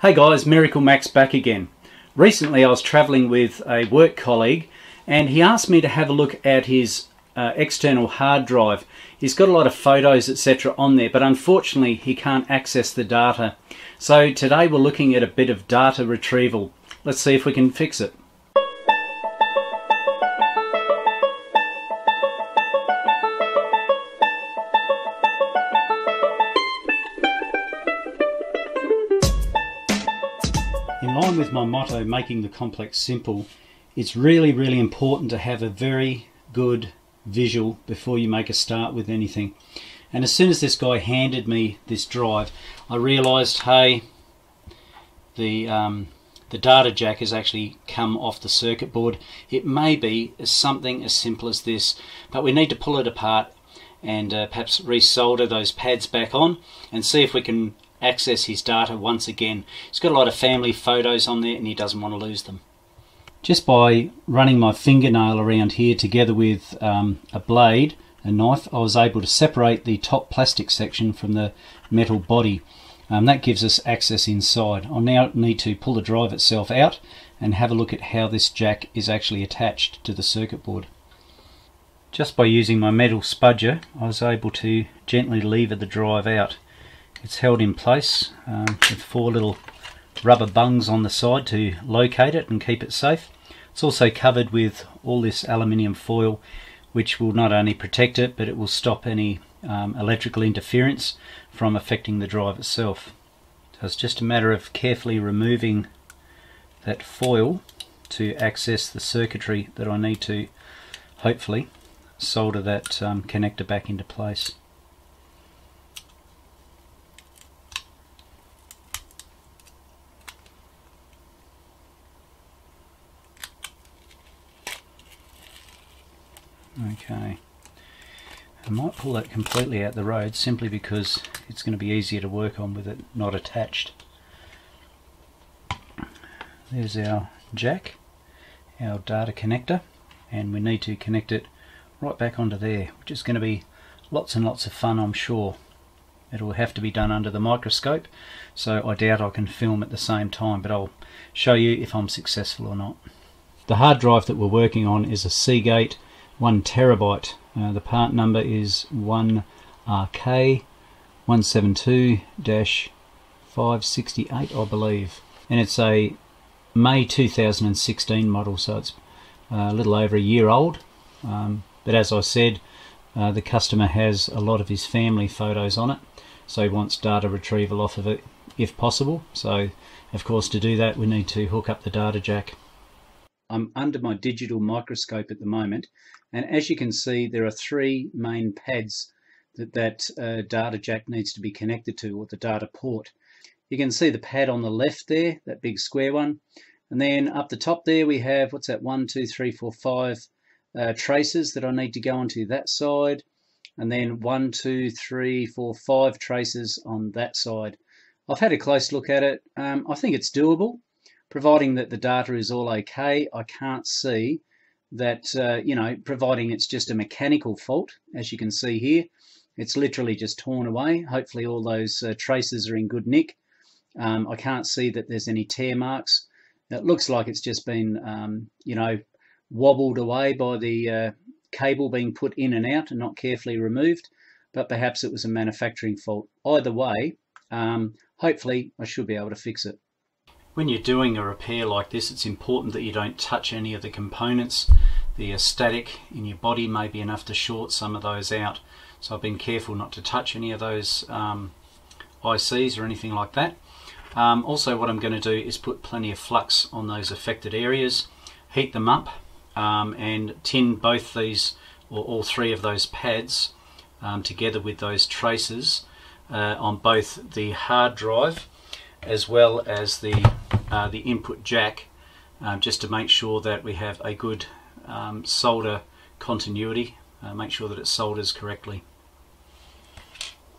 Hey guys, Miracle Max back again. Recently I was travelling with a work colleague and he asked me to have a look at his uh, external hard drive. He's got a lot of photos etc on there but unfortunately he can't access the data. So today we're looking at a bit of data retrieval. Let's see if we can fix it. With my motto, making the complex simple, it's really, really important to have a very good visual before you make a start with anything. And as soon as this guy handed me this drive, I realized, hey, the, um, the data jack has actually come off the circuit board. It may be something as simple as this, but we need to pull it apart and uh, perhaps resolder those pads back on and see if we can access his data once again. He's got a lot of family photos on there and he doesn't want to lose them. Just by running my fingernail around here together with um, a blade, a knife, I was able to separate the top plastic section from the metal body. Um, that gives us access inside. I'll now need to pull the drive itself out and have a look at how this jack is actually attached to the circuit board. Just by using my metal spudger I was able to gently lever the drive out. It's held in place um, with four little rubber bungs on the side to locate it and keep it safe. It's also covered with all this aluminium foil which will not only protect it but it will stop any um, electrical interference from affecting the drive itself. So it's just a matter of carefully removing that foil to access the circuitry that I need to hopefully solder that um, connector back into place. Okay. I might pull that completely out the road simply because it's going to be easier to work on with it not attached. There's our jack, our data connector, and we need to connect it right back onto there, which is going to be lots and lots of fun I'm sure. It'll have to be done under the microscope, so I doubt I can film at the same time, but I'll show you if I'm successful or not. The hard drive that we're working on is a Seagate one terabyte. Uh, the part number is 1RK172-568, I believe, and it's a May 2016 model, so it's uh, a little over a year old. Um, but as I said, uh, the customer has a lot of his family photos on it, so he wants data retrieval off of it if possible. So, of course, to do that, we need to hook up the data jack. I'm under my digital microscope at the moment and as you can see there are three main pads that that uh, data jack needs to be connected to or the data port. You can see the pad on the left there, that big square one and then up the top there we have what's that one two three four five uh, traces that I need to go onto that side and then one two three four five traces on that side. I've had a close look at it. Um, I think it's doable providing that the data is all okay, I can't see that, uh, you know, providing it's just a mechanical fault, as you can see here, it's literally just torn away. Hopefully all those uh, traces are in good nick. Um, I can't see that there's any tear marks. It looks like it's just been, um, you know, wobbled away by the uh, cable being put in and out and not carefully removed, but perhaps it was a manufacturing fault. Either way, um, hopefully I should be able to fix it. When you're doing a repair like this, it's important that you don't touch any of the components. The static in your body may be enough to short some of those out. So I've been careful not to touch any of those um, ICs or anything like that. Um, also what I'm going to do is put plenty of flux on those affected areas, heat them up um, and tin both these or all three of those pads um, together with those traces uh, on both the hard drive as well as the uh, the input jack um, just to make sure that we have a good um, solder continuity uh, make sure that it solders correctly.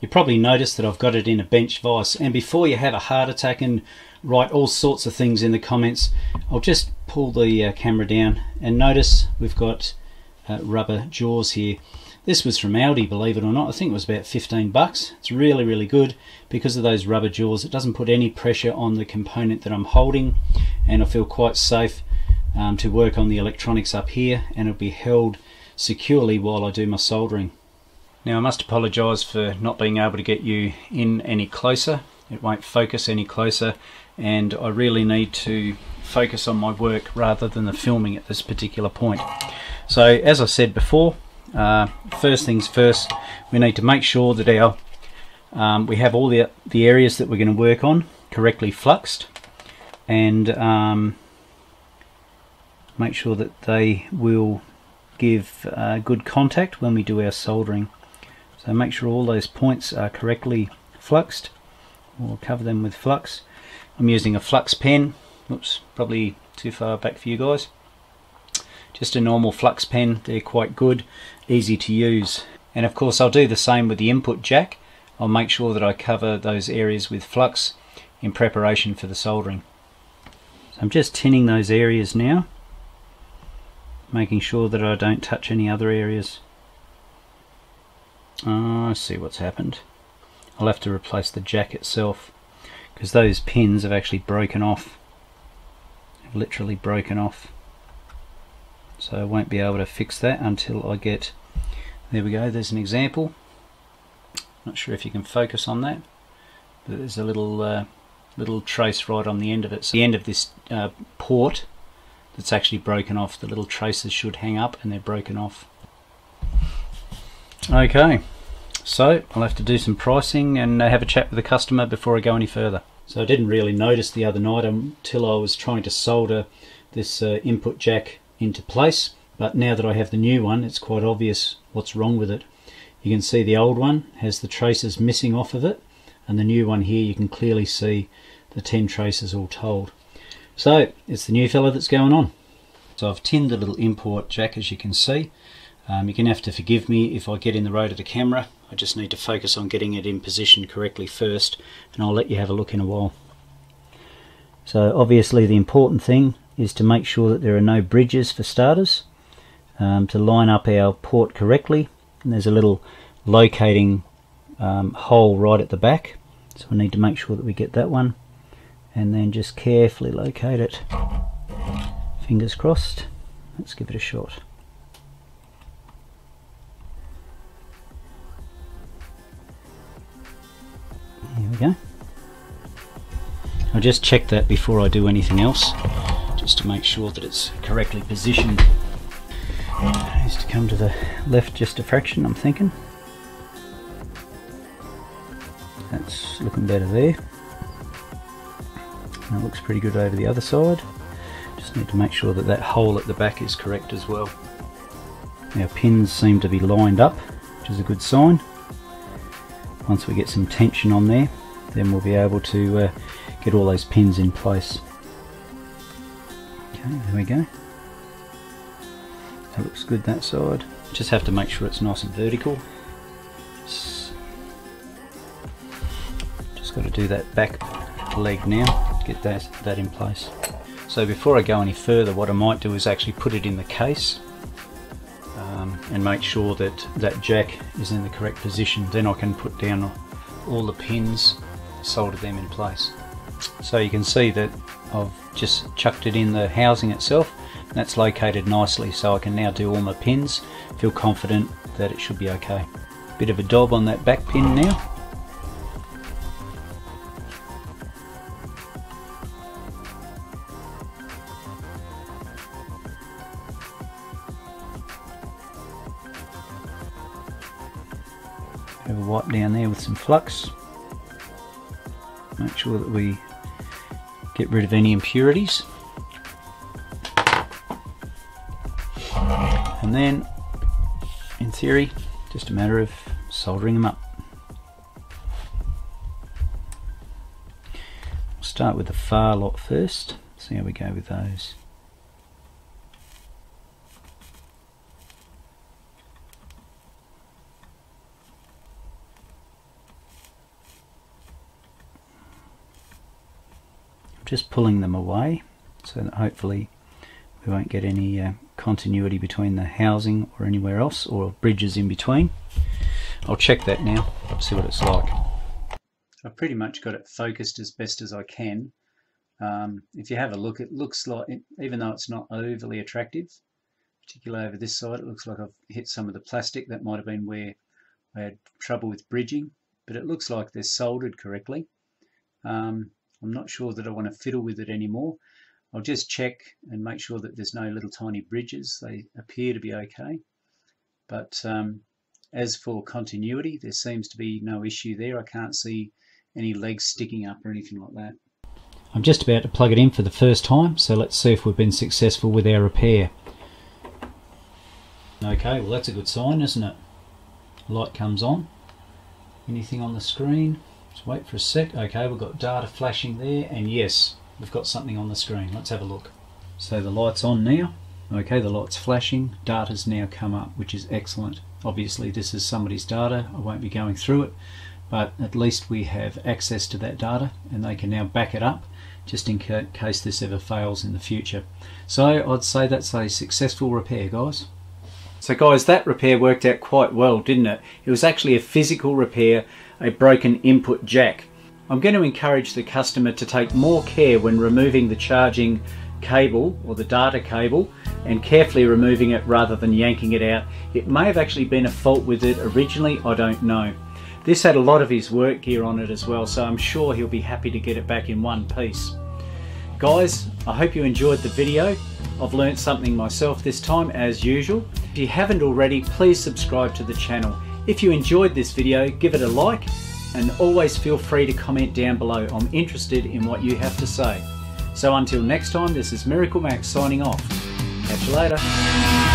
You probably noticed that I've got it in a bench vise and before you have a heart attack and write all sorts of things in the comments I'll just pull the uh, camera down and notice we've got uh, rubber jaws here This was from Aldi, believe it or not. I think it was about 15 bucks. It's really, really good because of those rubber jaws. It doesn't put any pressure on the component that I'm holding and I feel quite safe um, to work on the electronics up here and it'll be held securely while I do my soldering. Now I must apologise for not being able to get you in any closer. It won't focus any closer and I really need to focus on my work rather than the filming at this particular point. So as I said before, uh, first things first, we need to make sure that our um, we have all the, the areas that we're going to work on correctly fluxed and um, make sure that they will give uh, good contact when we do our soldering. So make sure all those points are correctly fluxed. We'll cover them with flux. I'm using a flux pen. Oops, probably too far back for you guys. Just a normal flux pen, they're quite good, easy to use. And of course I'll do the same with the input jack. I'll make sure that I cover those areas with flux in preparation for the soldering. So I'm just tinning those areas now, making sure that I don't touch any other areas. Oh, I see what's happened. I'll have to replace the jack itself because those pins have actually broken off. Literally broken off. So I won't be able to fix that until I get, there we go, there's an example. Not sure if you can focus on that, but there's a little uh, little trace right on the end of it. So the end of this uh, port that's actually broken off, the little traces should hang up and they're broken off. Okay, so I'll have to do some pricing and uh, have a chat with the customer before I go any further. So I didn't really notice the other night until I was trying to solder this uh, input jack into place, but now that I have the new one, it's quite obvious what's wrong with it. You can see the old one has the traces missing off of it, and the new one here you can clearly see the 10 traces all told. So it's the new fella that's going on. So I've tinned the little input jack as you can see um, you're going to have to forgive me if I get in the road of the camera. I just need to focus on getting it in position correctly first and I'll let you have a look in a while. So obviously the important thing is to make sure that there are no bridges for starters um, to line up our port correctly. And there's a little locating um, hole right at the back. So we need to make sure that we get that one. And then just carefully locate it. Fingers crossed. Let's give it a shot. Here we go. I'll just check that before I do anything else, just to make sure that it's correctly positioned. It needs to come to the left just a fraction, I'm thinking. That's looking better there. That looks pretty good over the other side. Just need to make sure that that hole at the back is correct as well. Our pins seem to be lined up, which is a good sign once we get some tension on there then we'll be able to uh, get all those pins in place okay there we go that looks good that side just have to make sure it's nice and vertical just got to do that back leg now get that, that in place so before I go any further what I might do is actually put it in the case um, and make sure that that jack is in the correct position. Then I can put down all the pins, solder them in place. So you can see that I've just chucked it in the housing itself. That's located nicely so I can now do all my pins. Feel confident that it should be okay. Bit of a dob on that back pin now. Have a wipe down there with some flux. Make sure that we get rid of any impurities. And then, in theory, just a matter of soldering them up. We'll start with the far lot first, see how we go with those. Just pulling them away so that hopefully we won't get any uh, continuity between the housing or anywhere else or bridges in between. I'll check that now, see what it's like. I've pretty much got it focused as best as I can. Um, if you have a look, it looks like, even though it's not overly attractive, particularly over this side, it looks like I've hit some of the plastic. That might have been where I had trouble with bridging, but it looks like they're soldered correctly. Um, I'm not sure that I want to fiddle with it anymore. I'll just check and make sure that there's no little tiny bridges. They appear to be okay. But um, as for continuity, there seems to be no issue there. I can't see any legs sticking up or anything like that. I'm just about to plug it in for the first time, so let's see if we've been successful with our repair. Okay, well that's a good sign, isn't it? Light comes on. Anything on the screen? Just wait for a sec. Okay, we've got data flashing there, and yes, we've got something on the screen. Let's have a look. So the light's on now. Okay, the light's flashing. Data's now come up, which is excellent. Obviously, this is somebody's data. I won't be going through it, but at least we have access to that data, and they can now back it up just in ca case this ever fails in the future. So I'd say that's a successful repair, guys. So guys, that repair worked out quite well, didn't it? It was actually a physical repair, a broken input jack. I'm going to encourage the customer to take more care when removing the charging cable or the data cable and carefully removing it rather than yanking it out. It may have actually been a fault with it originally, I don't know. This had a lot of his work gear on it as well, so I'm sure he'll be happy to get it back in one piece. Guys, I hope you enjoyed the video. I've learnt something myself this time as usual. If you haven't already, please subscribe to the channel. If you enjoyed this video, give it a like and always feel free to comment down below. I'm interested in what you have to say. So until next time, this is Miracle Max signing off. Catch you later.